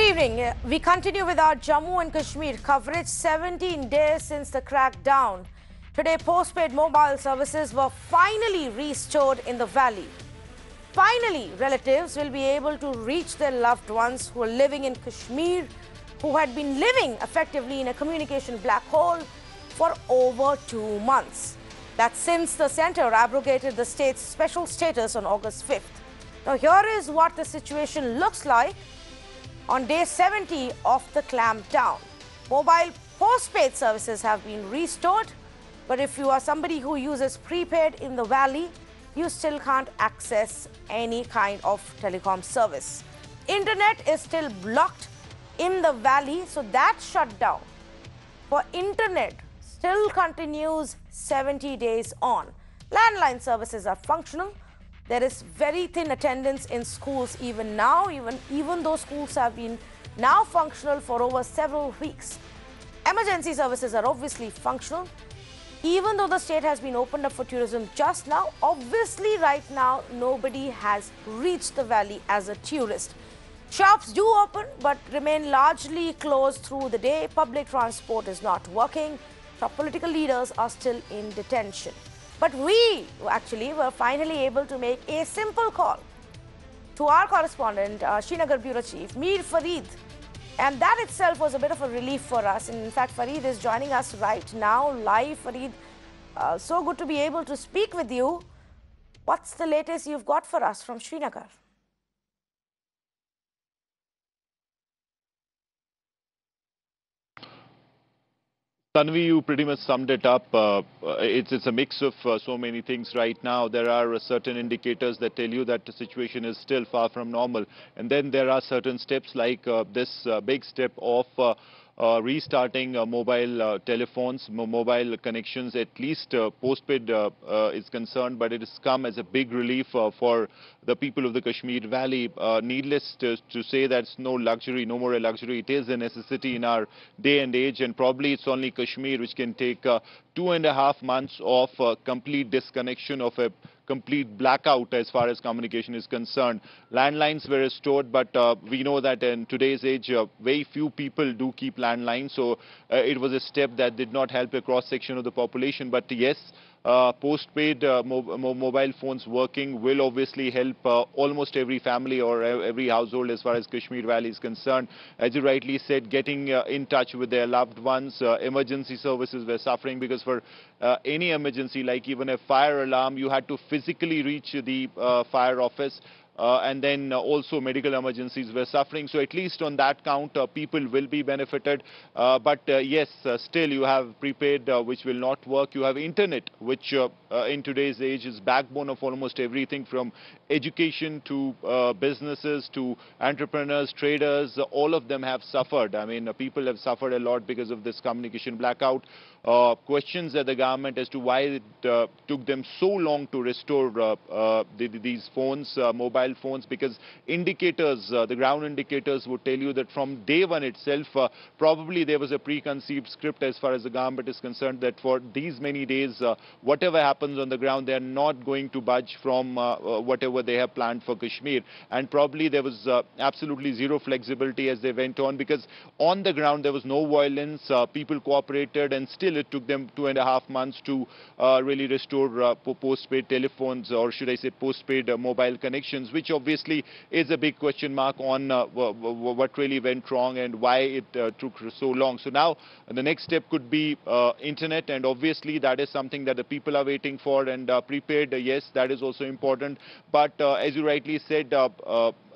evening. Uh, We continue with our Jammu and Kashmir coverage 17 days since the crackdown. Today, postpaid mobile services were finally restored in the valley. Finally, relatives will be able to reach their loved ones who are living in Kashmir, who had been living effectively in a communication black hole for over two months. That's since the center abrogated the state's special status on August 5th. Now, here is what the situation looks like on day 70 of the clampdown. Mobile postpaid services have been restored, but if you are somebody who uses prepaid in the valley, you still can't access any kind of telecom service. Internet is still blocked in the valley, so that shut down for internet still continues 70 days on. Landline services are functional. There is very thin attendance in schools even now, even, even though schools have been now functional for over several weeks. Emergency services are obviously functional. Even though the state has been opened up for tourism just now, obviously right now nobody has reached the valley as a tourist. Shops do open but remain largely closed through the day. Public transport is not working. Top political leaders are still in detention. But we actually were finally able to make a simple call to our correspondent, uh, Srinagar Bureau Chief, Mir Farid. And that itself was a bit of a relief for us. And in fact, Farid is joining us right now, live. Farid, uh, so good to be able to speak with you. What's the latest you've got for us from Srinagar? Tanvi, you pretty much summed it up. Uh, uh, it's, it's a mix of uh, so many things right now. There are uh, certain indicators that tell you that the situation is still far from normal. And then there are certain steps like uh, this uh, big step of uh, restarting uh, mobile uh, telephones, mo- mobile connections, at least postpaid is concerned, but it has come as a big relief for the people of the Kashmir Valley. Uh, needless to, to say that's no luxury, no more a luxury. It is a necessity in our day and age, and probably it's only Kashmir which can take uh, two and a half months of uh, complete disconnection of a complete blackout as far as communication is concerned. Landlines were restored, but uh, we know that in today's age, uh, very few people do keep landlines. So uh, it was a step that did not help a cross section of the population. But yes, uh, postpaid uh, mo mo mobile phones working will obviously help uh, almost every family or every household as far as Kashmir Valley is concerned. As you rightly said, getting uh, in touch with their loved ones, uh, emergency services were suffering because for any emergency, like even a fire alarm, you had to physically reach the fire office. Uh, and then uh, also medical emergencies were suffering. So at least on that count, uh, people will be benefited. Uh, but uh, yes, uh, still you have prepaid, which will not work. You have internet, which in today's age is backbone of almost everything from education to businesses to entrepreneurs, traders. all of them have suffered. I mean, people have suffered a lot because of this communication blackout. Uh, questions at the government as to why it uh, took them so long to restore uh, uh, the, the- these phones, uh, mobile phones, because indicators, uh, the ground indicators would tell you that from day one itself, probably there was a preconceived script as far as the government is concerned that for these many days, whatever happens on the ground, they are not going to budge from whatever they have planned for Kashmir. And probably there was absolutely zero flexibility as they went on because on the ground there was no violence, people cooperated, and still it took them two and a half months to uh, really restore uh, po- postpaid telephones, or should I say postpaid uh, mobile connections, which obviously is a big question mark on uh, wh- wh- what really went wrong and why it uh, took so long. So now uh, the next step could be internet, and obviously that is something that the people are waiting for. And prepaid, yes, that is also important. But as you rightly said,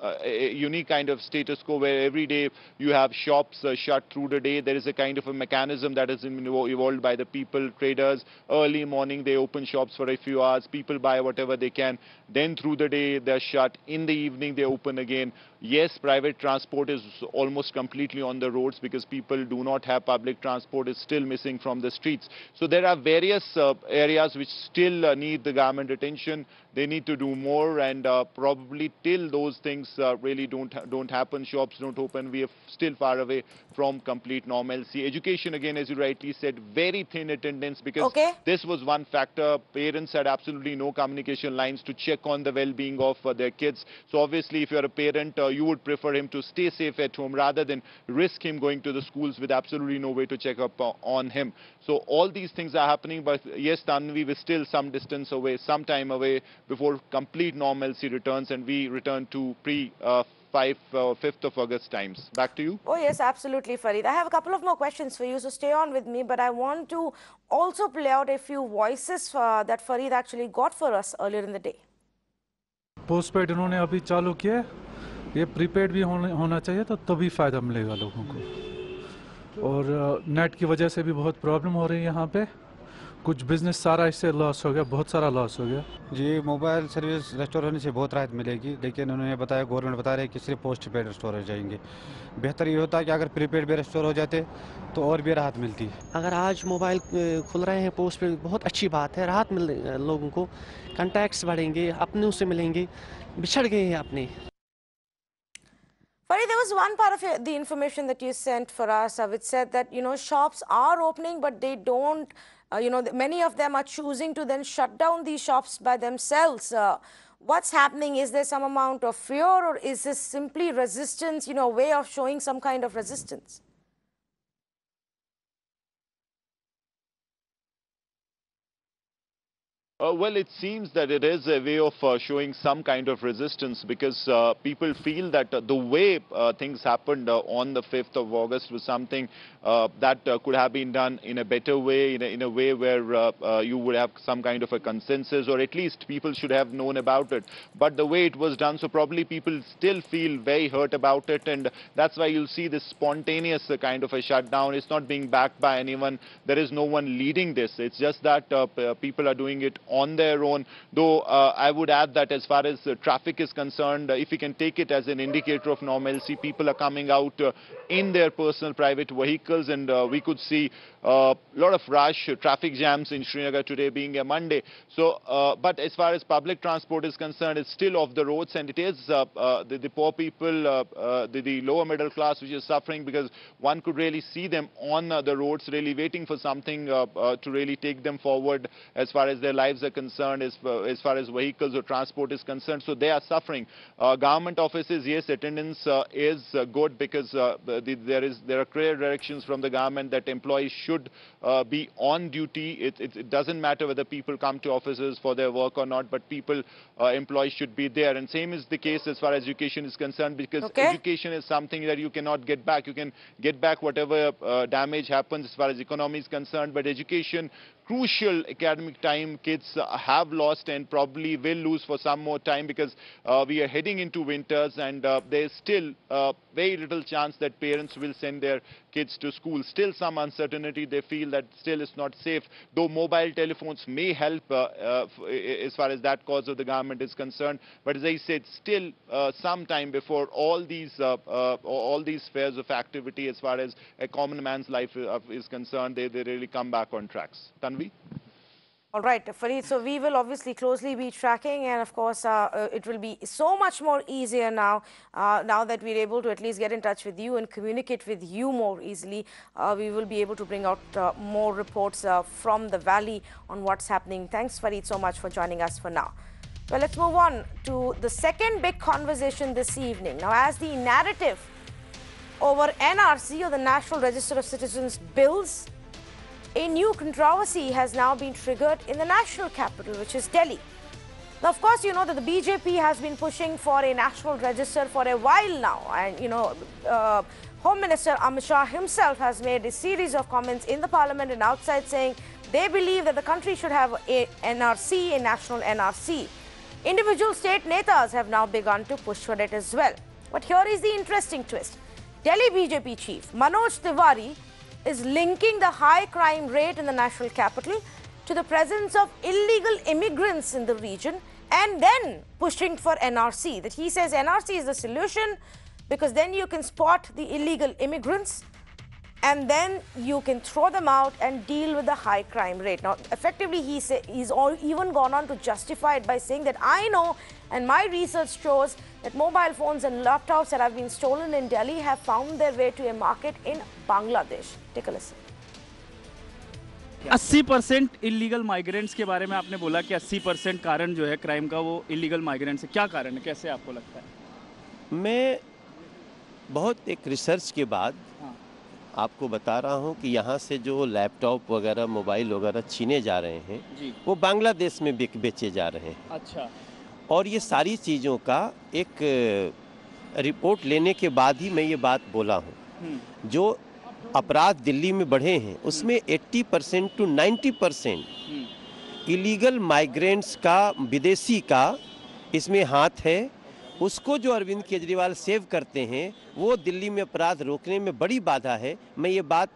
a a unique kind of status quo where every day you have shops uh, shut through the day. There is a kind of a mechanism that has evolved by the people, traders. Early morning they open shops for a few hours. People buy whatever they can. Then through the day they're shut. In the evening they open again. Yes, private transport is almost completely on the roads because people do not have public transport. is still missing from the streets. So there are various uh, areas which still uh, need the government attention. They need to do more, and uh, probably till those things uh, really don't don't happen, shops don't open. We are still far away from complete normalcy. Education, again, as you rightly said, very thin attendance because Okay. this was one factor. Parents had absolutely no communication lines to check on the well-being of uh, their kids. So obviously, if you're a parent, uh, you would prefer him to stay safe at home rather than risk him going to the schools with absolutely no way to check up uh, on him. So all these things are happening, but yes, Tanvi is still some distance away, some time away before complete normalcy returns and we return to pre uh, 5, uh, 5th of August times. Back to you. Oh, yes, absolutely, Farid. I have a couple of more questions for you, so stay on with me. But I want to also play out a few voices uh, that Farid actually got for us earlier in the day. Post paid इन्होंने अभी चालू किया है। ये prepaid भी होने होना चाहिए तो तभी फ़ायदा मिलेगा लोगों को। और नेट की वजह से भी बहुत प्रॉब्लम हो रही है यहाँ पे। कुछ बिज़नेस सारा इससे लॉस हो गया बहुत सारा लॉस हो गया। जी मोबाइल सर्विस रेस्टोर होने से बहुत राहत मिलेगी लेकिन उन्होंने बताया गवर्नमेंट बता रहे हैं कि सिर्फ़ पोस्ट पेड रेस्टोर हो जाएँगे। बेहतर ये होता है कि अगर प्रीपेड भी रेस्टोर हो जाते तो और भी राहत मिलती। अगर आज मोबाइल खुल रहे हैं पोस्ट पेड बहुत अच्छी बात है राहत मिल लोगों को। कॉन्टैक्ट्स बढ़ेंगे अपनों से मिलेंगे बिछड़ गए हैं अपने। There was one part of the information that you sent for us, which said that, you know, shops are opening, but they don't, uh, you know, many of them are choosing to then shut down these shops by themselves. Uh, what's happening? Is there some amount of fear or is this simply resistance, you know, a way of showing some kind of resistance? Uh, well, it seems that it is a way of uh, showing some kind of resistance because uh, people feel that uh, the way uh, things happened uh, on the 5th of August was something that could have been done in a better way, in a, in a way where you would have some kind of a consensus or at least people should have known about it. But the way it was done, so probably people still feel very hurt about it and that's why you'll see this spontaneous kind of a shutdown. It's not being backed by anyone. There is no one leading this. It's just that people are doing it on their own. Though uh, I would add that as far as uh, traffic is concerned, uh, if we can take it as an indicator of normalcy, people are coming out in their personal private vehicles and we could see a lot of rush, traffic jams in Srinagar today being a Monday. So, uh, but as far as public transport is concerned, it's still off the roads and it is uh, uh, the, the poor people, the, the lower middle class which is suffering because one could really see them on the roads really waiting for something to really take them forward as far as their lives are concerned, as, as far as vehicles or transport is concerned. So they are suffering. Uh, government offices, yes, attendance uh, is uh, good because the, there is there are clear directions from the government that employees should uh, be on duty. It, it, it doesn't matter whether people come to offices for their work or not, but people, uh, employees should be there. And same is the case as far as education is concerned because Okay. education is something that you cannot get back. You can get back whatever uh, damage happens as far as economy is concerned, but education, crucial academic time kids have lost and probably will lose for some more time because uh, we are heading into winters and uh, there is still uh, very little chance that parents will send their kids to school. Still some uncertainty. They feel that still it's not safe. Though mobile telephones may help uh, uh, as far as that cause of the government is concerned. But as I said, still uh, some time before all these all these spheres of activity as far as a common man's life is concerned, they, they really come back on tracks. Tanvi? All right, Farid. So we will obviously closely be tracking, and of course, uh, uh, it will be so much more easier now. Uh, now that we're able to at least get in touch with you and communicate with you more easily, uh, we will be able to bring out uh, more reports uh, from the valley on what's happening. Thanks, Farid, so much for joining us for now. Well, let's move on to the second big conversation this evening. Now, as the narrative over NRC or the National Register of Citizens bills a new controversy has now been triggered in the national capital, which is Delhi. Now, of course, you know that the BJP has been pushing for a national register for a while now. And, you know, uh, Home Minister Amit Shah himself has made a series of comments in the parliament and outside saying they believe that the country should have a NRC, a national NRC. Individual state netas have now begun to push for it as well. But here is the interesting twist. Delhi BJP chief Manoj Tiwari is linking the high crime rate in the national capital to the presence of illegal immigrants in the region and then pushing for NRC. That he says NRC is the solution because then you can spot the illegal immigrants and then you can throw them out and deal with the high crime rate. Now, effectively, he say, he's all, even gone on to justify it by saying that I know and my research shows that mobile phones and laptops that have been stolen in Delhi have found their way to a market in Bangladesh. Take a listen. 80 percent illegal migrants के बारे में आपने बोला कि 80 percent कारण जो है crime का वो इलीगल माइग्रेंट्स है क्या कारण है कैसे आपको लगता है मैं बहुत एक रिसर्च के बाद हाँ। आपको बता रहा हूँ कि यहाँ से जो लैपटॉप वगैरह मोबाइल वगैरह छीने जा रहे हैं वो बांग्लादेश में बिक बेचे जा रहे हैं। अच्छा। और ये सारी चीज़ों का एक रिपोर्ट लेने के बाद ही मैं ये बात बोला हूँ। हम्म, जो अपराध दिल्ली में बढ़े हैं उसमें 80 percent to 90 percent hmm, illegal migrants का विदेशी का इसमें हाथ है उसको जो अरविंद केजरीवाल सेव करते हैं वो दिल्ली में अपराध रोकने में बड़ी बाधा है मैं ये बात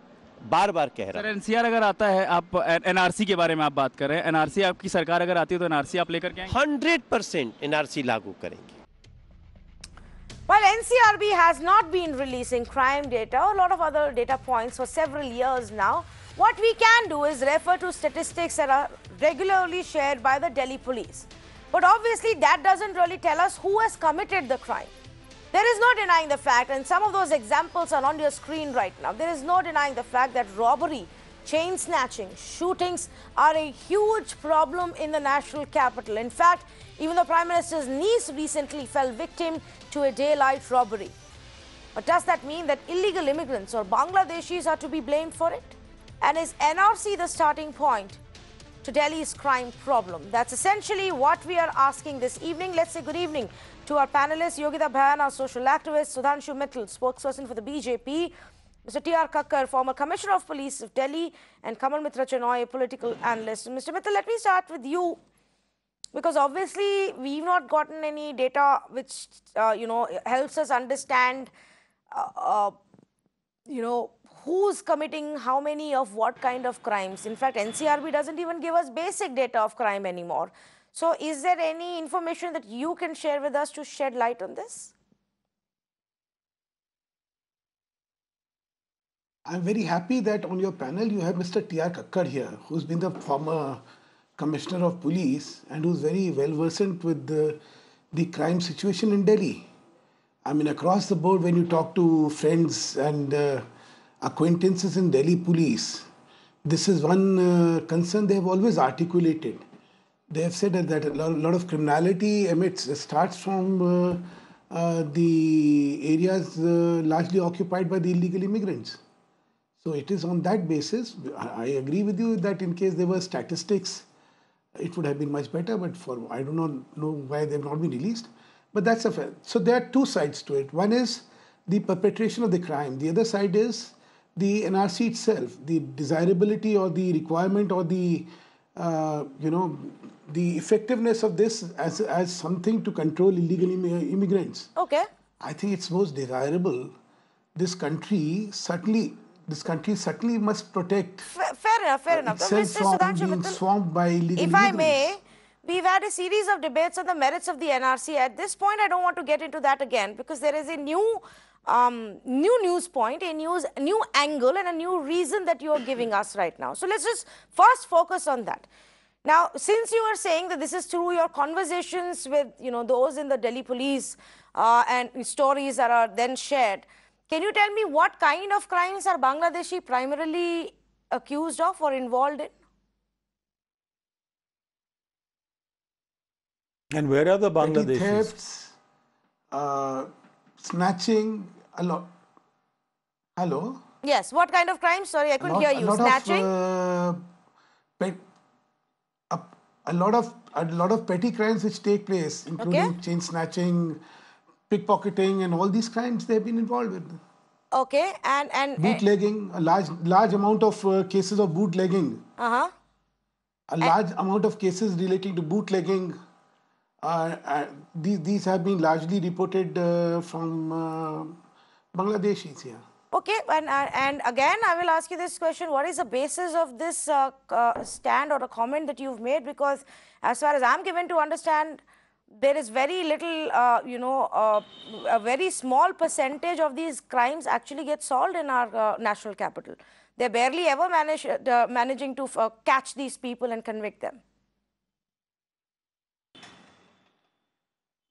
बार बार कह रहा हूँ एनसीआर अगर आता है आप एनआरसी के बारे में आप बात कर रहे हैं एनआरसी आपकी सरकार अगर आती है तो एनआरसी आप लेकर के हंड्रेड परसेंट एनआरसी लागू करेंगे While NCRB has not been releasing crime data or a lot of other data points for several years now, what we can do is refer to statistics that are regularly shared by the Delhi police. But obviously, that doesn't really tell us who has committed the crime. There is no denying the fact, and some of those examples are on your screen right now. There is no denying the fact that robbery, chain snatching, shootings are a huge problem in the national capital. In fact, even the Prime Minister's niece recently fell victim to a daylight robbery. But does that mean that illegal immigrants or Bangladeshis are to be blamed for it? And is NRC the starting point to Delhi's crime problem? That's essentially what we are asking this evening. Let's say good evening to our panelists, Yogita Bhayana, our social activist, Sudhanshu Mittal, spokesperson for the BJP, Mr. T.R. Kakkar, former Commissioner of Police of Delhi, and Kamal Mitra Chenoy, a political analyst. Mr. Mittal, let me start with you because obviously we've not gotten any data which uh, you know helps us understand uh, uh, you know who's committing how many of what kind of crimes in fact ncrb doesn't even give us basic data of crime anymore so is there any information that you can share with us to shed light on this I'm very happy that on your panel you have Mr. T.R. Kakkar here, who's been the former commissioner of police and who's very well versed with the, the crime situation in Delhi. I mean, across the board, when you talk to friends and uh, acquaintances in Delhi police, this is one uh, concern they have always articulated. They have said that a lot, of criminality emits starts from uh, uh, the areas uh, largely occupied by the illegal immigrants. So it is on that basis. I I agree with you that in case there were statistics, it would have been much better. But for I do not know why they have not been released. But that's a fair. So there are two sides to it. One is the perpetration of the crime. The other side is the NRC itself, the desirability or the requirement or the uh, you know the effectiveness of this as as something to control illegal immi- immigrants. okay I think it's most desirable. This country certainly, this country certainly must protect Fa- fair enough fair enough itself Mr. from Sudhanshu being swamped by illegal if I may, we've had a series of debates on the merits of the NRC. At this point, I don't want to get into that again because there is a new, um, new news point, a news, new angle, and a new reason that you are giving us right now. So let's just first focus on that. Now, since you are saying that this is through your conversations with, you know, those in the Delhi police uh, and stories that are then shared, can you tell me what kind of crimes are Bangladeshi primarily accused of or involved in? And where are the Petty Bangladeshis? thefts, uh, snatching, a lot. Hello? Yes, what kind of crimes? Sorry, I couldn't lot, hear you. Snatching? Of, uh, pet, a, a lot of a lot of petty crimes which take place, including Okay. chain snatching, pickpocketing, and all these crimes they have been involved with. okay, and and Bootlegging, a large large amount of uh, cases of bootlegging. uh huh. a large amount of cases relating to bootlegging. Uh, uh, these, these have been largely reported uh, from uh, Bangladeshis here. Okay, and and- and again, I will ask you this question: What is the basis of this uh, uh, stand or a comment that you've made? Because as far as I'm given to understand, there is very little, uh, you know, uh, a very small percentage of these crimes actually get solved in our uh, national capital. They're barely ever manage, uh, managing to uh, catch these people and convict them.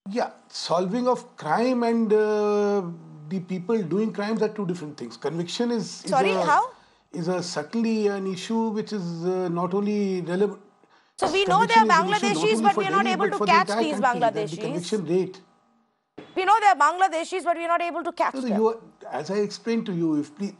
Yeah, solving of crime and uh, the people doing crimes are two different things. Conviction is, is Sorry, a, how? is a certainly an issue which is uh, not only relevant. So we know there are Conviction is an issue not Bangladeshis, but we are not Delhi, able to for the catch these country, that The Bangladeshis. conviction rate We know they're Bangladeshis, but we're not able to catch So them. you, as I explained to you, if please,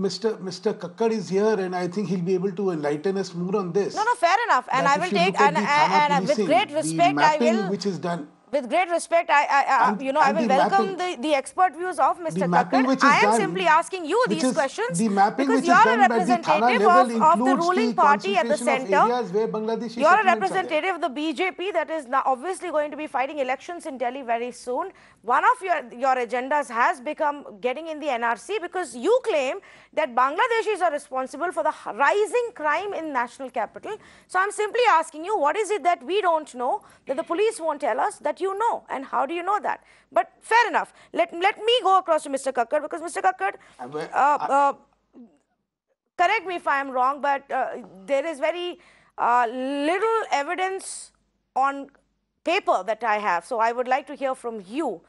Mr. Mr. Kakkar is here, and I think he'll be able to enlighten us more on this. No, no, fair enough. And That I will take, and, and, and with great respect, I mapping will. which is done. With great respect, I, I, I you know, I will welcome mapping- the, the expert views of Mr. mapping Kakkar. which is I am done, simply asking you these is- questions the mapping because you are a representative of, of the ruling the party at the center. of areas where Bangladeshi You are a representative of the BJP that is now obviously going to be fighting elections in Delhi very soon. One of your, your agendas has become getting in the NRC because you claim that Bangladeshis are responsible for the rising crime in national capital. So I'm simply asking you, what is it that we don't know, that the police won't tell us, that you know, and how do you know that? But fair enough. Let, let me go across to Mr. Kakkar because Mr. Kakkar, Uh, uh, uh, correct me if I am wrong, but uh, there is very uh, little evidence on paper that I have. So I would like to hear from you.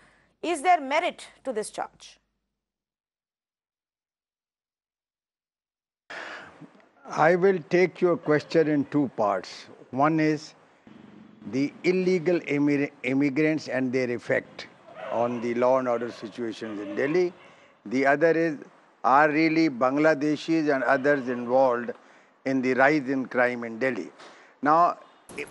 Is there merit to this charge? I will take your question in two parts. One is the illegal immi- immigrants and their effect on the law and order situations in Delhi. The other is are really Bangladeshis and others involved in the rise in crime in Delhi. Now,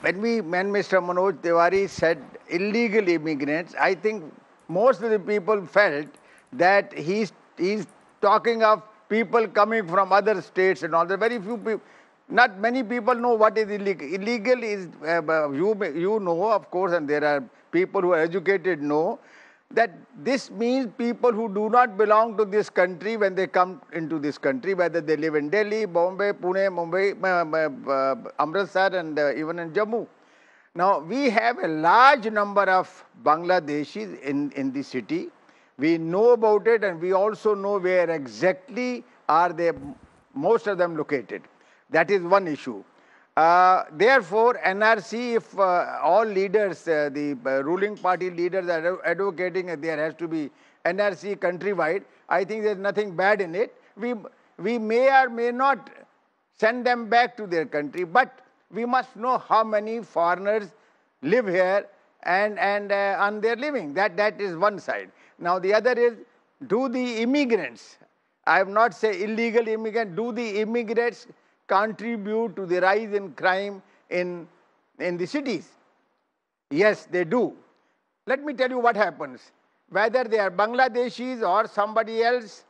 when we when Mr. Manoj Tiwari said illegal immigrants, I think most of the people felt that he's he's talking of people coming from other states and all. Are very few people. Not many people know what is illegal. Illegal is uh, uh, you you know of course, and there are people who are educated know that this means people who do not belong to this country when they come into this country, whether they live in Delhi, Bombay, Pune, Mumbai, uh, uh, Amritsar, and uh, even in Jammu. Now, we have a large number of Bangladeshis in, in the city. We know about it and we also know where exactly are they, most of them located. That is one issue. Uh, therefore, NRC, if uh, all leaders, uh, the uh, ruling party leaders are advocating that there has to be NRC countrywide, I think there's nothing bad in it. We, we may or may not send them back to their country, but we must know how many foreigners live here and, and uh, on their living. That, that is one side. Now the other is, do the immigrants, I have not said illegal immigrants, do the immigrants contribute to the rise in crime in, in the cities? Yes, they do. Let me tell you what happens. Whether they are Bangladeshis or somebody else,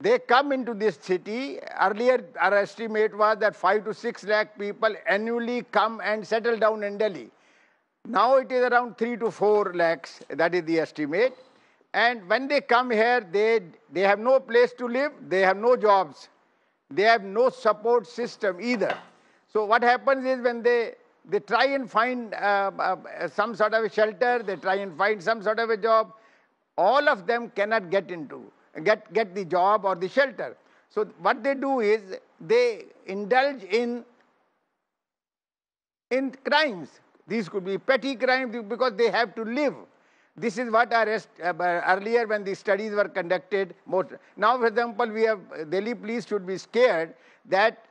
they come into this city. Earlier, our estimate was that 5 to 6 lakh people annually come and settle down in Delhi. Now it is around 3 to 4 lakhs, that is the estimate. And when they come here, they, they have no place to live, they have no jobs, they have no support system either. So what happens is when they, they try and find uh, uh, some sort of a shelter, they try and find some sort of a job, all of them cannot get into, get, get the job or the shelter. So what they do is they indulge in, in crimes. These could be petty crimes because they have to live. This is what our est- uh, earlier when the studies were conducted. Now, for example, we have Delhi police should be scared that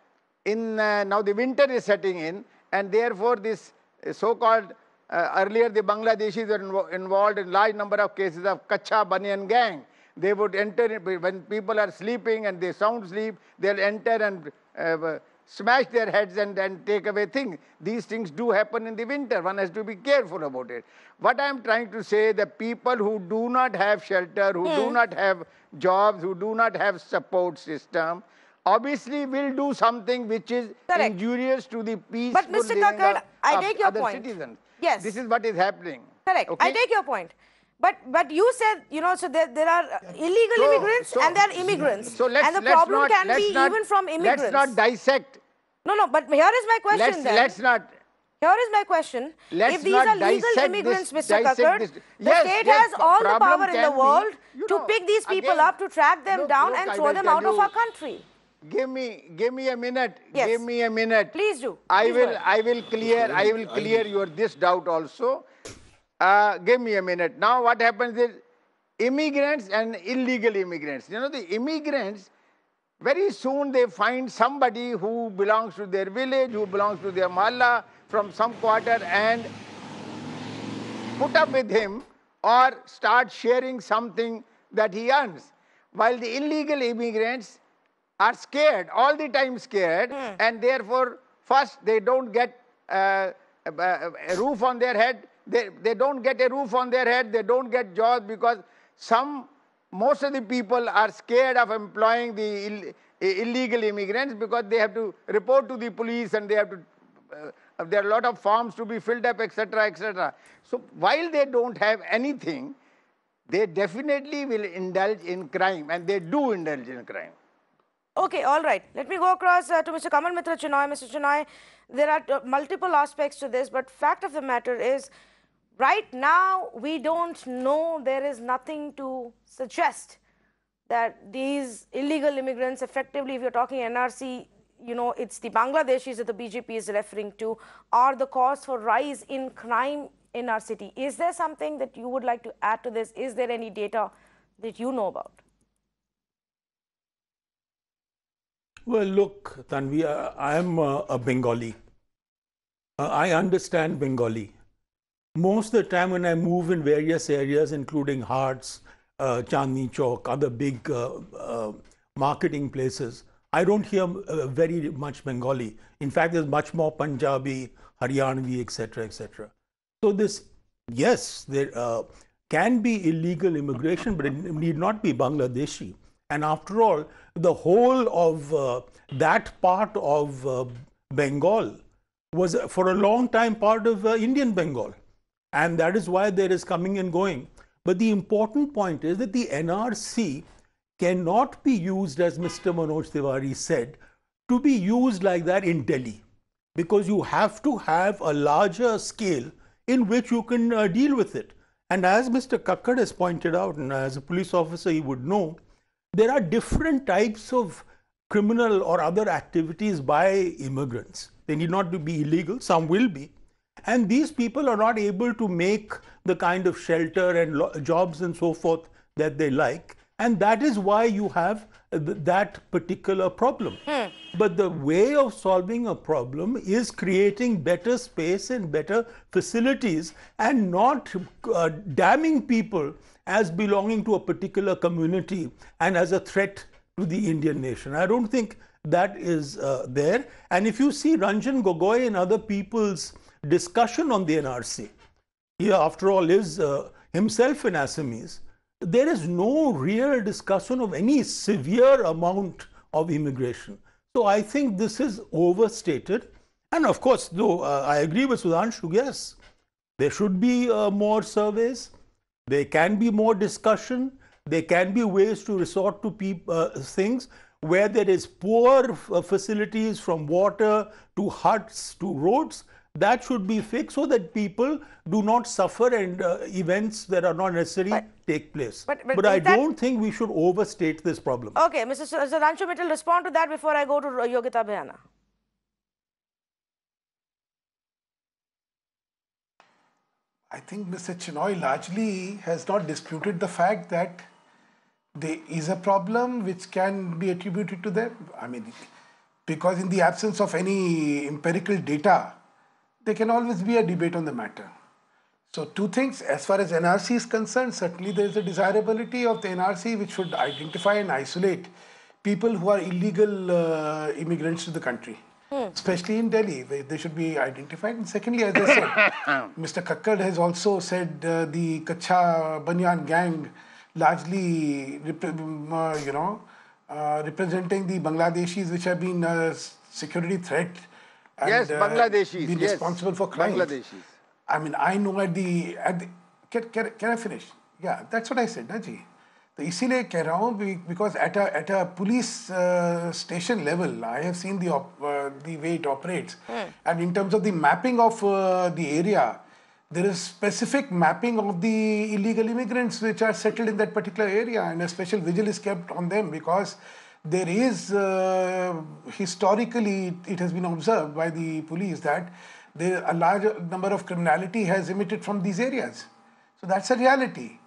in uh, now the winter is setting in, and therefore this uh, so-called uh, earlier the Bangladeshis were invo- involved in large number of cases of Kacha Banyan gang. They would enter when people are sleeping and they sound sleep, they'll enter and uh, smash their heads and, and take away things. These things do happen in the winter. One has to be careful about it. What I'm trying to say, the people who do not have shelter, who do hmm. not have jobs, who do not have support system, obviously will do something which is Correct. injurious to the peaceful But Mr. of, I take your point. citizens. Yes. This is what is happening. Correct. I take your point. But but you said, you know, so there, there are uh, illegal So- immigrants so- and there are immigrants. So let's, and the let's problem not, can be not- even from immigrants. Let's not dissect. no, no, but here is my question Let's, then. let's not Here is my question. Let's if these are legal immigrants, this- Mr. Kakkar, the Yes, state yes, has all the power in the be- world you to know, pick these people again, up, to track them look, down look, and I throw them out of our country. Give me, give me a minute. Yes. Give me a minute. Please do. I Please will. I will clear, I will clear your this doubt also. Uh, give me a minute. Now what happens is immigrants and illegal immigrants. You know the immigrants, very soon they find somebody who belongs to their village, who belongs to their mahalla from some quarter and put up with him or start sharing something that he earns. While the illegal immigrants are scared, all the time scared, and therefore, first they don't get uh, a, a roof on their head, they, they don't get a roof on their head, they don't get jobs because some, most of the people are scared of employing the Ill, illegal immigrants because they have to report to the police and they have to, uh, there are a lot of forms to be filled up, etc., etc. So while they don't have anything, they definitely will indulge in crime and they do indulge in crime. Okay, all right. Let me go across uh, to Mr. Kamal Mitra Chenoy. Mr. Chenoy, there are uh, multiple aspects to this, but fact of the matter is, right now, we don't know, there is nothing to suggest that these illegal immigrants, effectively, if you're talking NRC, you know, it's the Bangladeshis that the BJP is referring to, are the cause for rise in crime in our city. Is there something that you would like to add to this? Is there any data that you know about? Well, look, Tanvi, I am a, Bengali. Uh, I understand Bengali. Most of the time, when I move in various areas, including Hearts, uh, Chandni Chowk, other big uh, uh, marketing places, I don't hear uh, very much Bengali. In fact, there's much more Punjabi, Haryanvi, etc., etc. So this, yes, there uh, can be illegal immigration, but it need not be Bangladeshi. And after all, the whole of uh, that part of Bengal was for a long time part of Indian Bengal. And that is why there is coming and going. But the important point is that the NRC cannot be used, as Mr. Manoj Tiwari said, to be used like that in Delhi. Because you have to have a larger scale in which you can uh, deal with it. And as Mr. Kakkar has pointed out, and as a police officer, he would know, there are different types of criminal or other activities by immigrants. They need not to be illegal, some will be. And these people are not able to make the kind of shelter and jobs and so forth that they like. And that is why you have that particular problem. Hmm. But the way of solving a problem is creating better space and better facilities and not uh, damning people as belonging to a particular community and as a threat to the Indian nation. I don't think that is uh, there. And if you see Ranjan Gogoi and other people's discussion on the NRC, he after all is uh, himself an Assamese, there is no real discussion of any severe amount of immigration. So I think this is overstated. And of course, though uh, I agree with Sudhanshu, yes, there should be uh, more surveys. There can be more discussion. There can be ways to resort to uh, things where there is poor facilities from water to huts to roads. That should be fixed so that people do not suffer and uh, events that are not necessary but, take place. But, but, but I that... don't think we should overstate this problem. Okay, Mr. Sudhanshu Mittal, respond to that before I go to Yogita Bhayana. I think Mr. Chenoy largely has not disputed the fact that there is a problem which can be attributed to them. I mean, because in the absence of any empirical data, there can always be a debate on the matter. So, two things as far as NRC is concerned, certainly there is a desirability of the NRC which should identify and isolate people who are illegal uh, immigrants to the country. Hmm. Especially in Delhi, they, they, should be identified. And secondly, as I said, Mr. Kakkar has also said uh, the Kacha Banyan gang, largely, uh, you know, uh, representing the Bangladeshis, which have been a security threat. And, yes, uh, Bangladeshis. Been yes. responsible for crime. Bangladeshis. I mean, I know at the at the, can, can, can I finish? Yeah, that's what I said, Naji. तो इसीलिए कह रहा हूँ because at at a police station level I have seen the way it operates and in terms of the mapping of the area there is specific mapping of the illegal immigrants which are settled in that particular area and a special vigil is kept on them because there is uh, historically it has been observed by the police that there a large number of criminality has emitted from these areas so that's a reality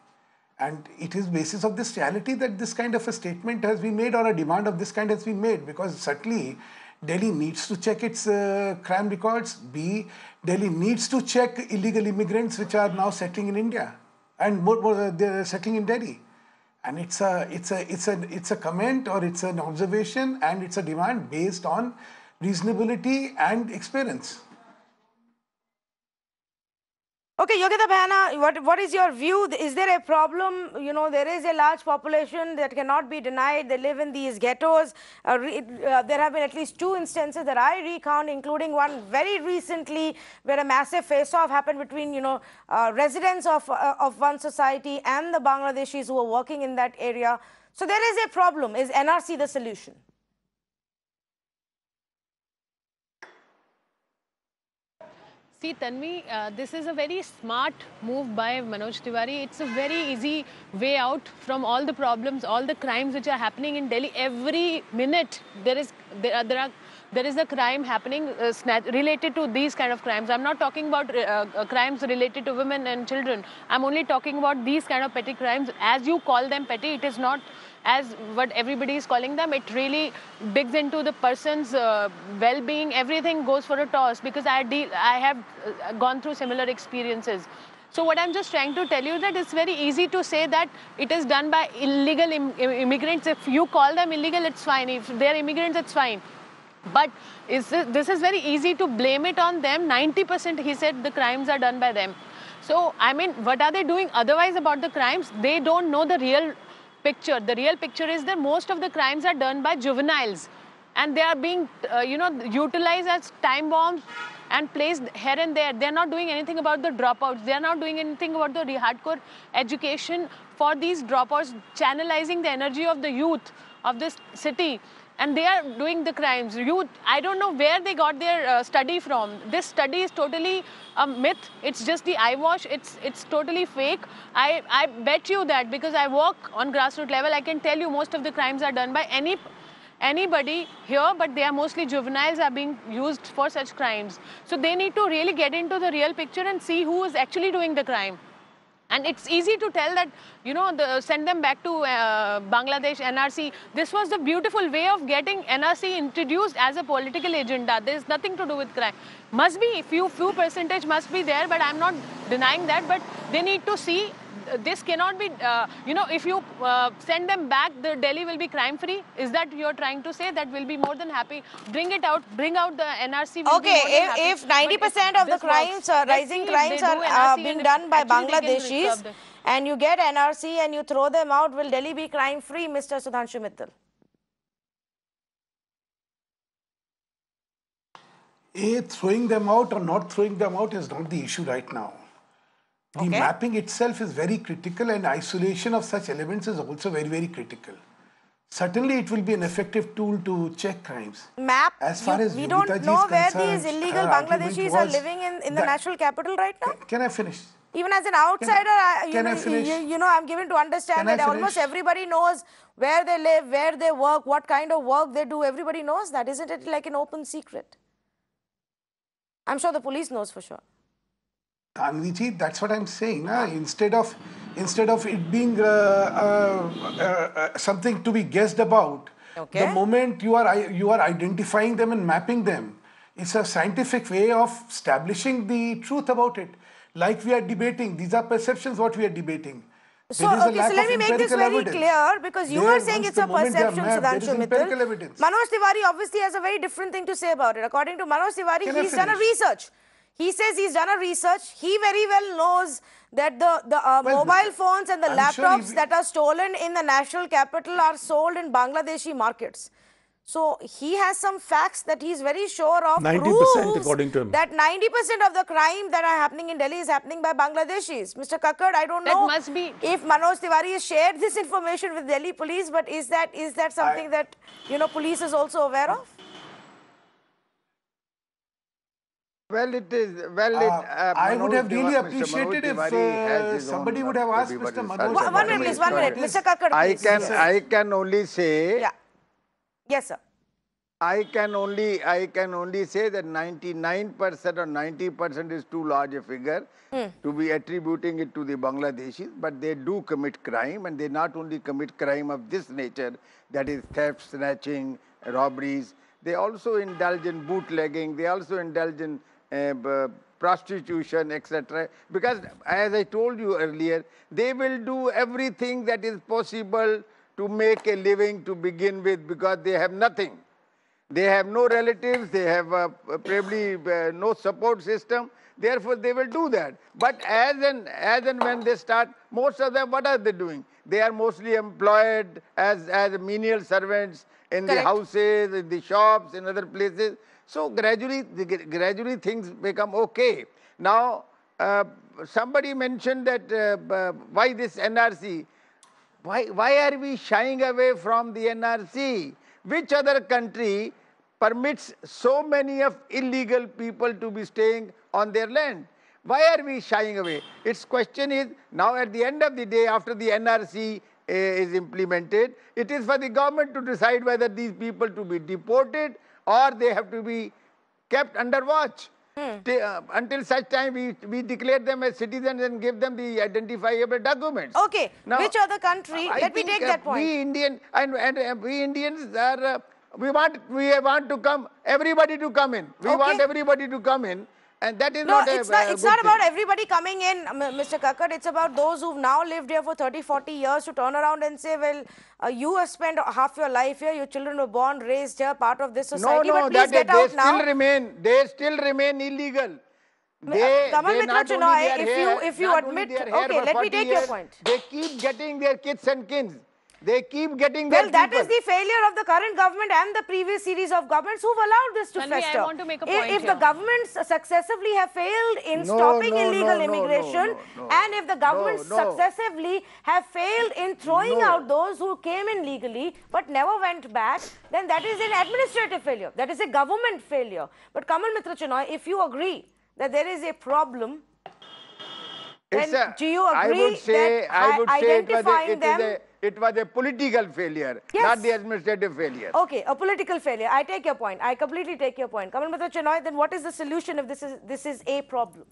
and it is basis of this reality that this kind of a statement has been made or a demand of this kind has been made because certainly Delhi needs to check its uh, crime records. B. Delhi needs to check illegal immigrants which are now settling in India and more, more uh, they're settling in Delhi. And it's a it's a it's a it's a comment or it's an observation and it's a demand based on reasonability and experience. Okay, Yogita Bhayana, what, what is your view? Is there a problem? You know, there is a large population that cannot be denied. They live in these ghettos. Uh, re, uh, there have been at least two instances that I recount, including one very recently where a massive face-off happened between, you know, uh, residents of, uh, of one society and the Bangladeshis who were working in that area. So there is a problem. Is NRC the solution? See, Tanvi, uh, this is a very smart move by Manoj Tiwari. It's a very easy way out from all the problems, all the crimes which are happening in Delhi. Every minute there is there are, there, are, there is a crime happening uh, related to these kind of crimes. I'm not talking about uh, uh, crimes related to women and children. I'm only talking about these kind of petty crimes. As you call them petty, it is not as what everybody is calling them. It really digs into the person's uh, well-being. Everything goes for a toss because I deal, I have uh, gone through similar experiences. So what I'm just trying to tell you that it's very easy to say that it is done by illegal Im immigrants. If you call them illegal, it's fine. If they're immigrants, it's fine. But is this, this is very easy to blame it on them. 90% he said the crimes are done by them. So, I mean, what are they doing otherwise about the crimes? They don't know the real picture. The real picture is that most of the crimes are done by juveniles and they are being, uh, you know, utilized as time bombs and placed here and there. They're not doing anything about the dropouts. They're not doing anything about the hardcore education for these dropouts, channelizing the energy of the youth of this city and they are doing the crimes. You, I don't know where they got their uh, study from. This study is totally a myth. It's just the eyewash. It's it's totally fake. I, I bet you that because I work on grassroots level, I can tell you most of the crimes are done by any anybody here, but they are mostly juveniles are being used for such crimes. So they need to really get into the real picture and see who is actually doing the crime. And it's easy to tell that, you know, the, send them back to uh, Bangladesh, NRC. This was the beautiful way of getting NRC introduced as a political agenda. There's nothing to do with crime. Must be, few, few percentage must be there, but I'm not denying that. But they need to see this cannot be, uh, you know, if you uh, send them back, the Delhi will be crime free. Is that you're trying to say? That we'll be more than happy. Bring it out, bring out the NRC. okay, if, if 90% of the crimes, uh, rising crimes are uh, being done by Bangladeshis, and you get NRC and you throw them out, will Delhi be crime free, Mr. Sudhanshu Mittal? A, throwing them out or not throwing them out is not the issue right now. The okay. mapping itself is very critical and isolation of such elements is also very, very critical. Certainly, it will be an effective tool to check crimes. Map? As far you, as we don't know where these illegal Bangladeshis are living in, in the national capital right now? Can, can I finish? Even as an outsider, I, you, know, you, you, know, I'm given to understand can that almost everybody knows where they live, where they work, what kind of work they do. Everybody knows that. Isn't it like an open secret? I'm sure the police knows for sure. Tanviji, that's what I'm saying. Instead of instead of it being uh, uh, uh, uh, something to be guessed about, okay. the moment you are you are identifying them and mapping them, it's a scientific way of establishing the truth about it. Like we are debating, these are perceptions. What we are debating. So, okay, so let me make this very evidence. clear because you there, are saying it's a perception, Sudhanshu Mittal. Manoj Tiwari obviously has a very different thing to say about it. According to Manoj Tiwari, Can he's done a research. He says he's done a research. He very well knows that the, the uh, well, mobile phones and the I'm laptops sure that are stolen in the national capital are sold in Bangladeshi markets. So he has some facts that he's very sure of. 90% according to him. That 90% of the crime that are happening in Delhi is happening by Bangladeshis. Mr. Kakkar, I don't that know must be. if Manoj Tiwari has shared this information with Delhi police, but is that is that something I, that you know police is also aware of? Well, it is. Well, it, uh, I would have really appreciated if uh, somebody would have asked Mr. Manoj. One, one minute, please. One minute, Mr. Kakkar. I can. Yes, I can only say. Yeah. Yes, sir. I can only I can only say that 99% or 90% is too large a figure hmm. to be attributing it to the Bangladeshis, but they do commit crime, and they not only commit crime of this nature, that is theft, snatching, robberies, they also indulge in bootlegging, they also indulge in uh, b- prostitution, etc. Because, as I told you earlier, they will do everything that is possible to make a living to begin with because they have nothing. They have no relatives, they have uh, probably uh, no support system, therefore they will do that. But as and, as and when they start, most of them, what are they doing? They are mostly employed as, as menial servants in the houses, in the shops, in other places. So gradually, gradually things become okay. Now, uh, somebody mentioned that uh, why this NRC? Why, why are we shying away from the NRC? Which other country permits so many of illegal people to be staying on their land? Why are we shying away? Its question is now at the end of the day, after the NRC uh, is implemented, it is for the government to decide whether these people to be deported or they have to be kept under watch. Ti- uh, until such time we, we declare them as citizens and give them the identifiable documents. Okay, which other country? I Let me take uh, that point. We Indian and, and uh, we Indians are uh, we want we want to come everybody to come in. We want everybody to come in, and that is No, not a it's not, uh, it's not thing. about everybody coming in, Mr. Kakkar. It's about those who've now lived here for 30, 40 years to turn around and say, well, uh, you have spent half your life here, your children were born, raised here, part of this society, no, but please that get they out still now. remain. They still remain illegal. They, Kamal they Mitra not Chenoy, they if here, you- if you admit- they okay, let me 40 take your point. They keep getting their kids and kins. They keep getting Well, their that people. is the failure of the current government and the previous series of governments who've allowed this to Tanvi, I want to make a If- point if, the governments successively have failed in No, stopping no, illegal no, no, immigration, no, no, no. and if the governments no. successively have failed in throwing No. out those who came in legally but never went back, then that is an administrative failure. That is a government failure. But Kamal Mitra Chenoy, if you agree that there is a problem, It's then a- do you I agree would say, that I would say it was, a, identifying it, is them a, it was a political failure, Yes. not the administrative failure. Okay, a political failure. I take your point. I completely take your point. Kamal Mitra Chenoy, then what is the solution if this is this is a problem?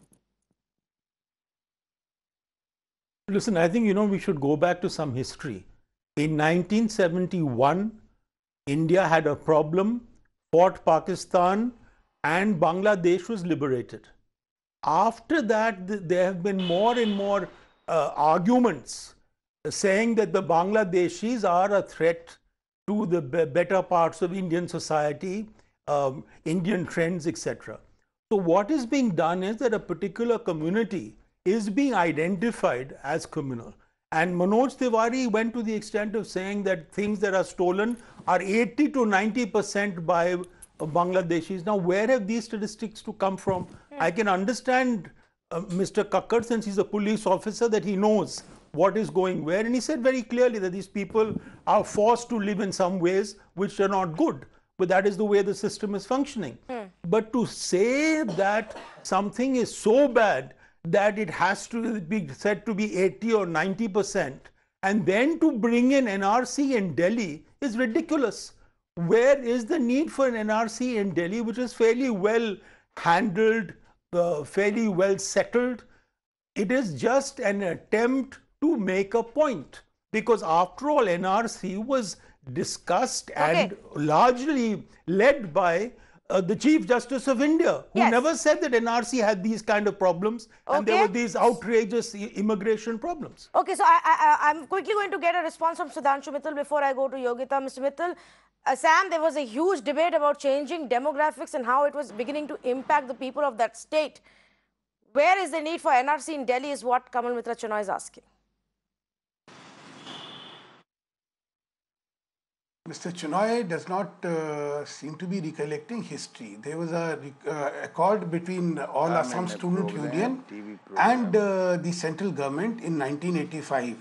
Listen, I think you know we should go back to some history. In 1971, India had a problem, fought Pakistan, and Bangladesh was liberated. After that, th- there have been more and more uh, arguments saying that the Bangladeshis are a threat to the better parts of Indian society, um, Indian trends, etc. So, what is being done is that a particular community is being identified as communal. And Manoj Tiwari went to the extent of saying that things that are stolen are 80 to 90 percent by uh, Bangladeshis. Now, where have these statistics to come from? I can understand uh, Mr. Kakkar, since he's a police officer, that he knows what is going where. And he said very clearly that these people are forced to live in some ways which are not good. But that is the way the system is functioning. But to say that something is so bad that it has to be said to be 80 or 90 percent, and then to bring in NRC in Delhi is ridiculous. Where is the need for an NRC in Delhi, which is fairly well handled, uh, fairly well settled? It is just an attempt to make a point because, after all, NRC was discussed and largely led by uh, the Chief Justice of India, who Yes. never said that NRC had these kind of problems and there were these outrageous i- immigration problems. Okay, so I, I'm quickly going to get a response from Sudhanshu Mittal before I go to Yogita. Mr. Mittal, uh, Sam, there was a huge debate about changing demographics and how it was beginning to impact the people of that state. Where is the need for NRC in Delhi is what Kamal Mitra Chenoy is asking. Mr. Chenoy does not uh, seem to be recollecting history. There was a rec- uh, accord between all I'm Assam Student program, Union and uh, the central government in 1985.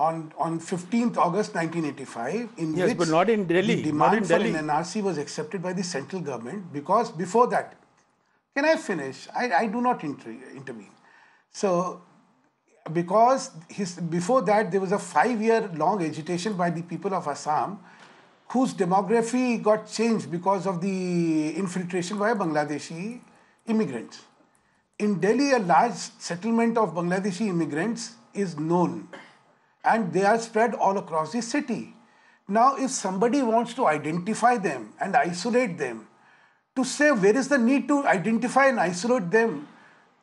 On, on 15th August 1985, in Yes, which but not in Delhi, the not demand in for Delhi. an NRC was accepted by the central government because before that, can I finish? I, I do not inter- intervene. So because his, before that there was a five year long agitation by the people of Assam whose demography got changed because of the infiltration by Bangladeshi immigrants. In Delhi, a large settlement of Bangladeshi immigrants is known and they are spread all across the city. Now, if somebody wants to identify them and isolate them, to say where is the need to identify and isolate them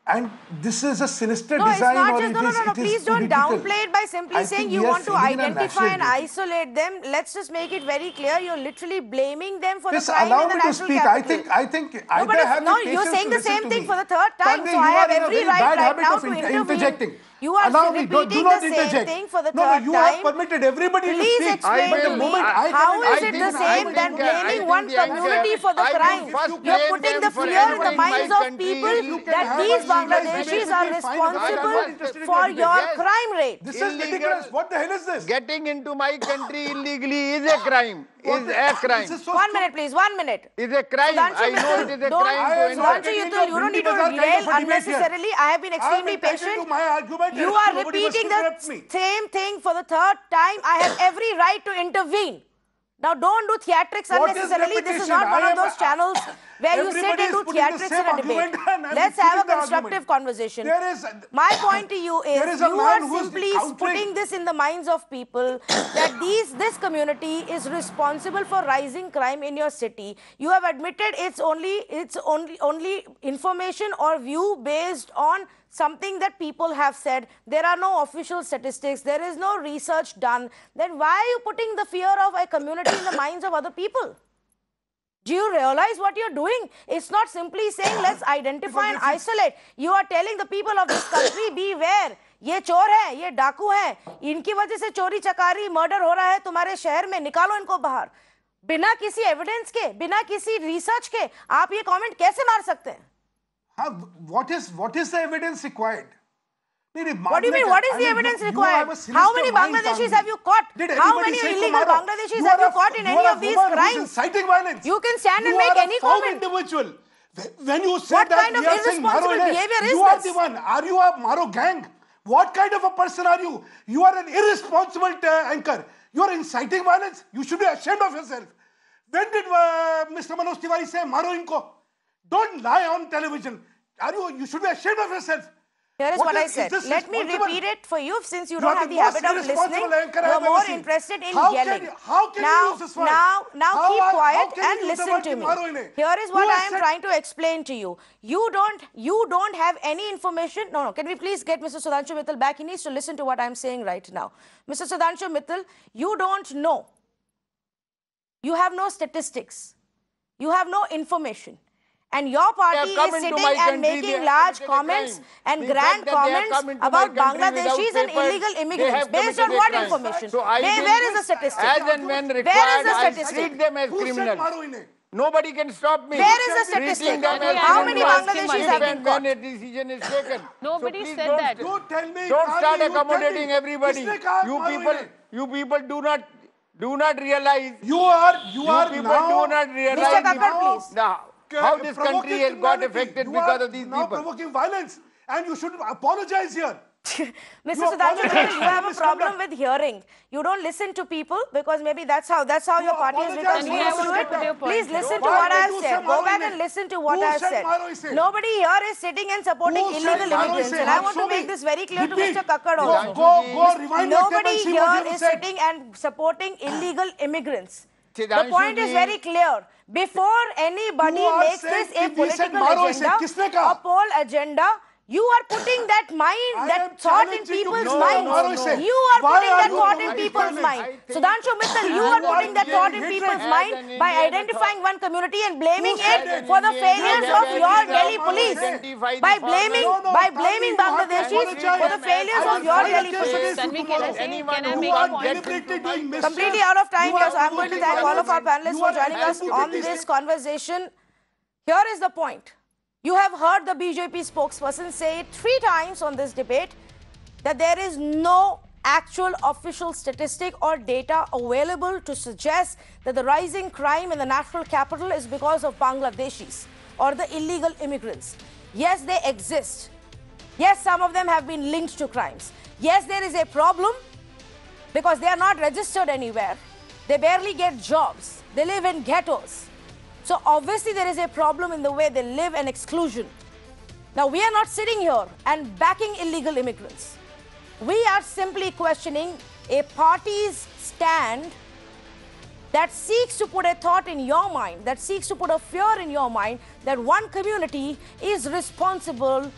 and this is a sinister no, design. It's not just, no, no, no, no. Please don't downplay it by simply saying you want to identify and isolate them. Let's just make it very clear. You're literally blaming them for this. the allow in the me to speak. I think, I think, no, I have No, you're saying the same thing for the third time. so I have every right right now to interjecting. You are Allow repeating. Do, do not the interject. same thing for the no, third no, you time. have permitted everybody Please to speak. Explain but to the moment I, I how is it the same than blaming one community for the crime? You are putting the fear in the minds of people that these Bangladeshis are responsible for your crime rate. This is ridiculous. What the hell is this? Getting into my country illegally is a crime is a crime. So one minute, please. One minute. Is a crime. Sudhanshu I know it is a don't, crime. Sudhanshu, you, you, you don't need to derail unnecessarily. I have been extremely patient. You are repeating the same thing for the third time. I have every right to intervene. Now, don't do theatrics unnecessarily. This is not one of those channels where you sit and do theatrics the in a debate. Let's have a constructive conversation. A, My point to you is, is you are simply putting this in the minds of people that these this community is responsible for rising crime in your city. You have admitted it's only it's only only information or view based on something that people have said, there are no official statistics, there is no research done, then why are you putting the fear of a community in the minds of other people? Do you realize what you're doing? It's not simply saying let's identify and isolate. You are telling the people of this country beware. ये चोर है ये डाकू है इनकी वजह से चोरी चकारी मर्डर हो रहा है तुम्हारे शहर में निकालो इनको बाहर बिना किसी एविडेंस के बिना किसी रिसर्च के आप ये कमेंट कैसे मार सकते हैं what is is the evidence required What do you mean? What is the evidence required? How many Bangladeshis have you caught? How many illegal Bangladeshis have you caught in any of these crimes? Inciting violence. You can stand and make any comment. individual. When you say what that kind of irresponsible behavior is you are the one. Are you a Maro gang? What kind of a person are you? You are an irresponsible uh, anchor. You are inciting violence. You should be ashamed of yourself. When did uh, Mr. Manoj Tiwari say, Maro inko? Don't lie on television. Are you? You should be ashamed of yourself. Here is what, what is, I said. Let me repeat it for you since you, you don't have the habit of listening. You're more interested in how yelling. Can how can now, you use this word? Now, now keep I, quiet and listen to me. Here is what I am trying to explain to you. You don't you don't have any information. No, no. Can we please get Mr. Sudhanshu Mittal back? He needs to listen to what I'm saying right now. Mr. Sudhanshu Mittal, you don't know. You have no statistics. You have no information. And your party is sitting and making large comments and grand comments about Bangladeshis and illegal immigrants. Based on what information? So where is the statistic? As and when required, I treat them as criminals. Nobody can stop me. Where is the statistic? How many Bangladeshis have been caught? When a decision is taken. Nobody so said don't, that. Don't tell me. Don't start accommodating everybody. You people, you people do not, do not realize. You are, you, you are people do not realize. Mr. Please. Now how this country has got affected you because of these now people. provoking violence. And you should apologize here. Mr. Sudhanshu, you have a problem with hearing. You don't listen to people because maybe that's how that's how you your party is it. Please listen to what I have said. Go back and listen to what I have said. Nobody here is sitting and supporting illegal immigrants. And I want to make this very clear to Mr. Kakkar also. Go, go, Nobody here is sitting and supporting illegal immigrants. The point is very clear. Before anybody makes this a political agenda, a poll agenda, you are putting that mind, that thought in people's no, minds. No, no, you are Why putting are that thought in people's minds. Sudhanshu Mittal, you are putting that thought in people's mind by identifying one community and blaming it for the failures of your Delhi police. By blaming, by blaming Bangladeshis for the failures of your Delhi police. Completely out of time, so I'm going to thank all of our panelists for joining us on this conversation. Here is the point. You have heard the BJP spokesperson say three times on this debate that there is no actual official statistic or data available to suggest that the rising crime in the national capital is because of Bangladeshis or the illegal immigrants. Yes, they exist. Yes, some of them have been linked to crimes. Yes, there is a problem because they are not registered anywhere. They barely get jobs. They live in ghettos. So obviously there is a problem in the way they live and exclusion. Now we are not sitting here and backing illegal immigrants. We are simply questioning a party's stand that seeks to put a thought in your mind, that seeks to put a fear in your mind that one community is responsible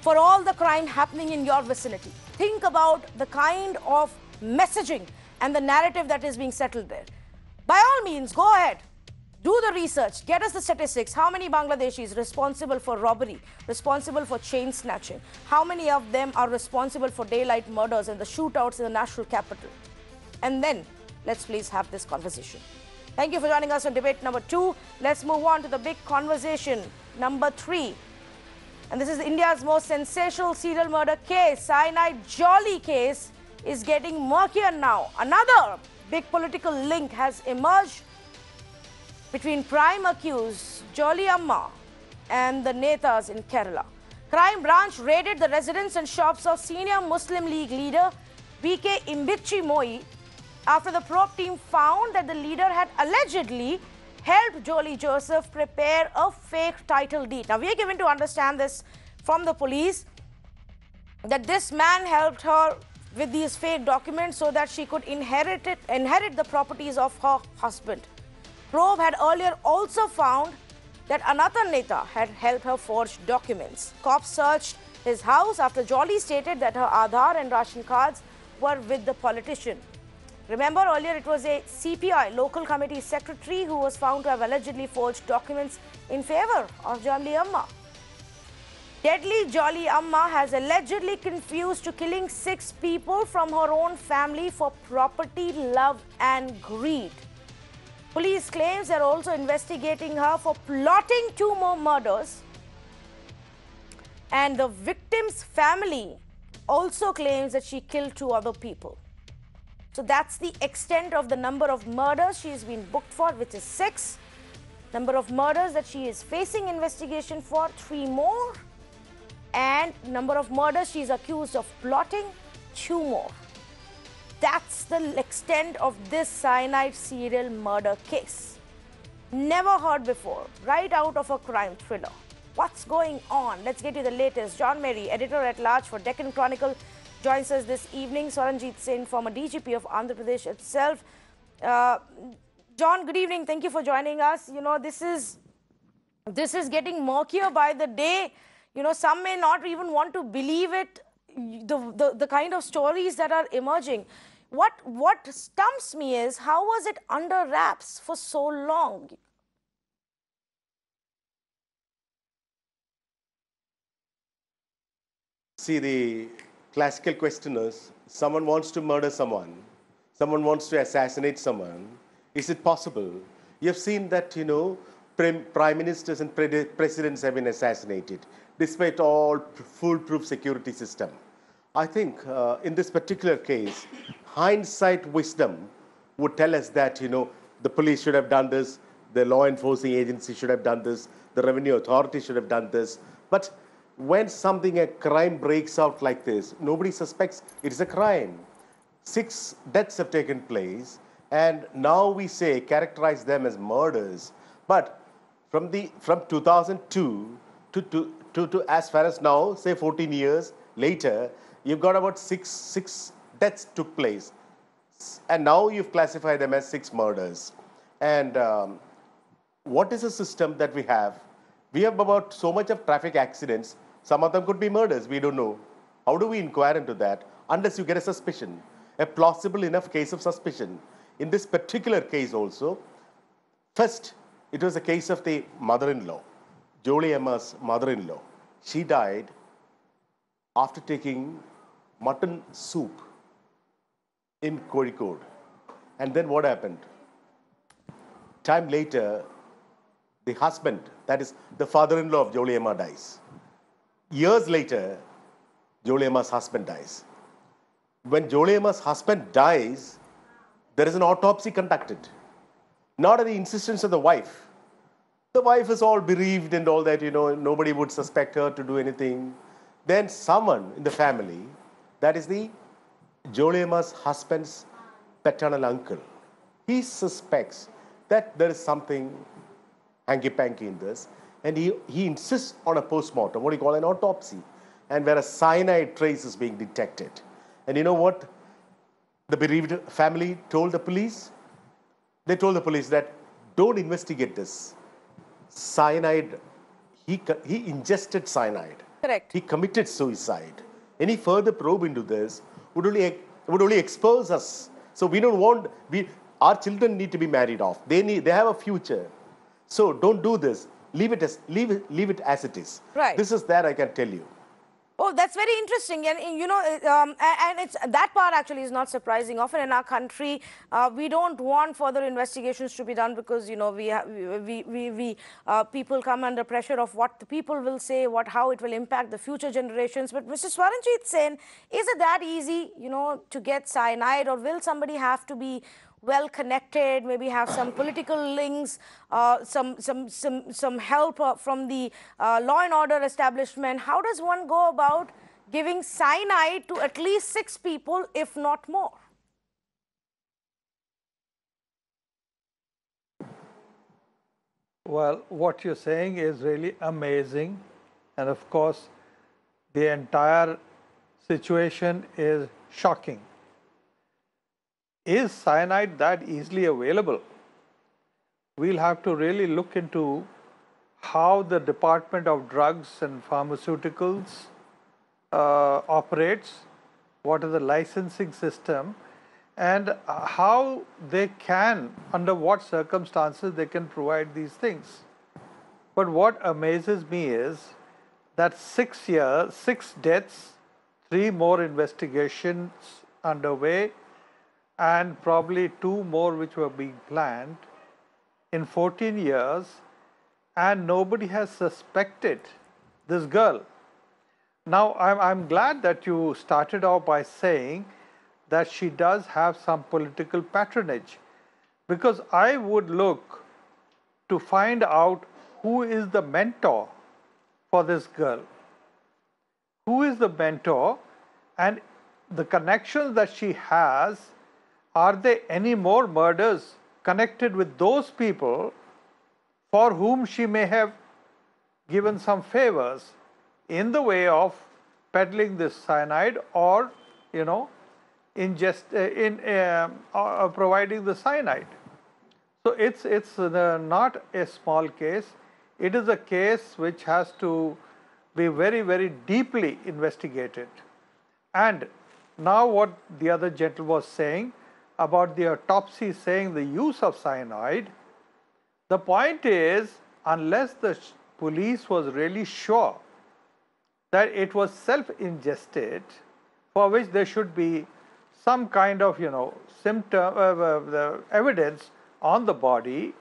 for all the crime happening in your vicinity. Think about the kind of messaging and the narrative that is being settled there. By all means, go ahead. Do the research. Get us the statistics. How many Bangladeshis responsible for robbery, responsible for chain snatching? How many of them are responsible for daylight murders and the shootouts in the national capital? And then let's please have this conversation. Thank you for joining us on debate number two. Let's move on to the big conversation number three. And this is India's most sensational serial murder case. Cyanide Jolly case is getting murkier now. Another big political link has emerged between prime accused Jolly Amma and the Netas in Kerala. Crime branch raided the residence and shops of senior Muslim League leader BK Imbichi Moi after the probe team found that the leader had allegedly helped Jolly Joseph prepare a fake title deed. Now, we are given to understand this from the police that this man helped her with these fake documents so that she could inherit it, inherit the properties of her husband. Probe had earlier also found that another Neta had helped her forge documents. Cops searched his house after Jolly stated that her Aadhaar and ration cards were with the politician. Remember earlier it was a CPI local committee secretary who was found to have allegedly forged documents in favor of Jolly Amma. Deadly Jolly Amma has allegedly confused to killing six people from her own family for property, love and greed. Police claims they're also investigating her for plotting two more murders. And the victim's family also claims that she killed two other people. So that's the extent of the number of murders she has been booked for, which is six. Number of murders that she is facing investigation for, three more. And number of murders she is accused of plotting, two more. That's the extent of this cyanide serial murder case. Never heard before, right out of a crime thriller. What's going on? Let's get you the latest. John Mary, editor at large for Deccan Chronicle, joins us this evening. Swaranjit Singh, former DGP of Andhra Pradesh itself. Uh, John, good evening. Thank you for joining us. You know, this is this is getting murkier by the day. You know, some may not even want to believe it. The, the, the kind of stories that are emerging. What what stumps me is how was it under wraps for so long? See, the classical question is someone wants to murder someone, someone wants to assassinate someone. Is it possible? You've seen that, you know, prime ministers and presidents have been assassinated despite all foolproof security system. I think uh, in this particular case, hindsight wisdom would tell us that, you know, the police should have done this, the law enforcing agency should have done this, the revenue authority should have done this. But when something, a crime breaks out like this, nobody suspects it is a crime. Six deaths have taken place, and now we say, characterize them as murders. But from, the, from 2002 to, to, to, to as far as now, say 14 years later, you've got about six, six deaths took place. And now you've classified them as six murders. And um, what is the system that we have? We have about so much of traffic accidents some of them could be murders, we don't know. How do we inquire into that unless you get a suspicion, a plausible enough case of suspicion? In this particular case, also, first, it was a case of the mother in law, Jolly Amma's mother in law. She died after taking mutton soup in Kozhikode. And then what happened? Time later, the husband, that is the father in law of Jolly Amma, dies. Years later, Jolly Amma's husband dies. When Jolly Amma's husband dies, there is an autopsy conducted, not at the insistence of the wife. The wife is all bereaved and all that, you know, nobody would suspect her to do anything. Then someone in the family, that is the Jolly husband's paternal uncle, he suspects that there is something hanky-panky in this and he, he insists on a post-mortem, what do you call an autopsy, and where a cyanide trace is being detected. And you know what the bereaved family told the police? they told the police that don't investigate this. Cyanide, he, he ingested cyanide. Correct. He committed suicide. Any further probe into this would only, would only expose us. So we don't want, we, our children need to be married off. They, need, they have a future. So don't do this. Leave it as, leave leave it as it is. Right. This is there, I can tell you. Oh, that's very interesting, and you know, uh, um, and it's that part actually is not surprising. Often in our country, uh, we don't want further investigations to be done because you know we we we, we uh, people come under pressure of what the people will say, what how it will impact the future generations. But Mr. Swaranjit Sen, is it that easy, you know, to get cyanide, or will somebody have to be well connected, maybe have some political links, uh, some, some, some, some help uh, from the uh, law and order establishment. How does one go about giving cyanide to at least six people, if not more? Well, what you're saying is really amazing. And of course, the entire situation is shocking. Is cyanide that easily available? We'll have to really look into how the Department of Drugs and Pharmaceuticals uh, operates, what is the licensing system, and how they can, under what circumstances they can provide these things. But what amazes me is that six years, six deaths, three more investigations underway, and probably two more which were being planned in 14 years, and nobody has suspected this girl. Now, I'm, I'm glad that you started off by saying that she does have some political patronage because I would look to find out who is the mentor for this girl. Who is the mentor and the connections that she has, are there any more murders connected with those people for whom she may have given some favors in the way of peddling this cyanide or, you know, ingest, uh, in um, uh, providing the cyanide. So it's it's uh, not a small case. It is a case which has to be very very deeply investigated. And now what the other gentleman was saying about the autopsy saying the use of cyanide, the point is unless the police was really sure that it was self-ingested, for which there should be some kind of you know symptom, uh, uh, the evidence on the body.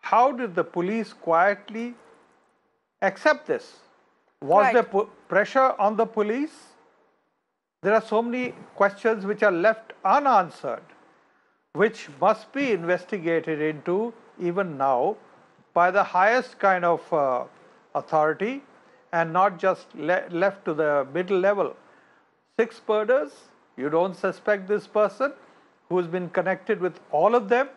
How did the police quietly accept this? Was Right. there pressure on the police? There are so many questions which are left unanswered, which must be investigated into even now by the highest kind of uh, authority and not just le- left to the middle level. Six murders, you don't suspect this person who's been connected with all of them.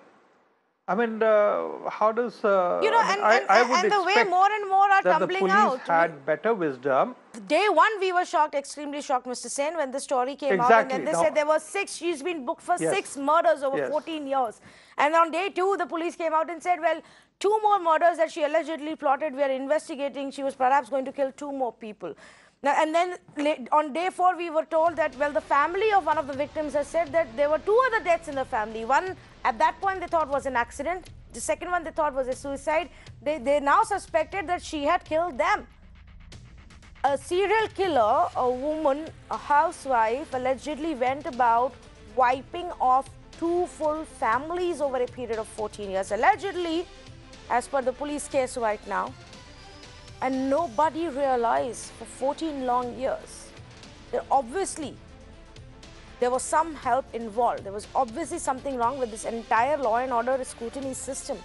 I mean, uh, how does uh, You know, and, I, and, I and, would and the way more and more are tumbling police out. had better wisdom Day one, we were shocked, extremely shocked, Mr. Sen, when the story came out. And then they Now- said there were six, she's been booked for Yes. six murders over Yes. 14 years. And on day two, the police came out and said, well, two more murders that she allegedly plotted, we are investigating. She was perhaps going to kill two more people. Now, and then on day four, we were told that, well, the family of one of the victims has said that there were two other deaths in the family. One, at that point, they thought was an accident. The second one they thought was a suicide. They, they now suspected that she had killed them a serial killer, a woman, a housewife, allegedly went about wiping off two full families over a period of 14 years. Allegedly, as per the police case right now. And nobody realized for 14 long years that obviously there was some help involved. There was obviously something wrong with this entire law and order scrutiny system.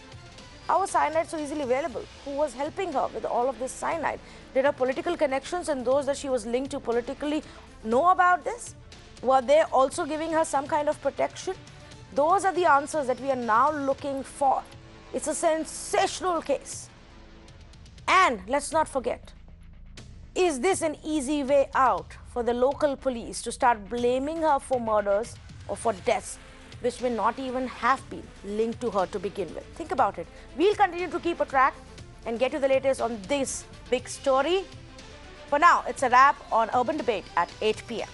How was cyanide so easily available? Who was helping her with all of this cyanide? Did her political connections and those that she was linked to politically know about this? Were they also giving her some kind of protection? Those are the answers that we are now looking for. It's a sensational case. And let's not forget, is this an easy way out for the local police to start blaming her for murders or for deaths which may not even have been linked to her to begin with. Think about it. We'll continue to keep a track and get you the latest on this big story. For now, it's a wrap on Urban Debate at 8 p.m.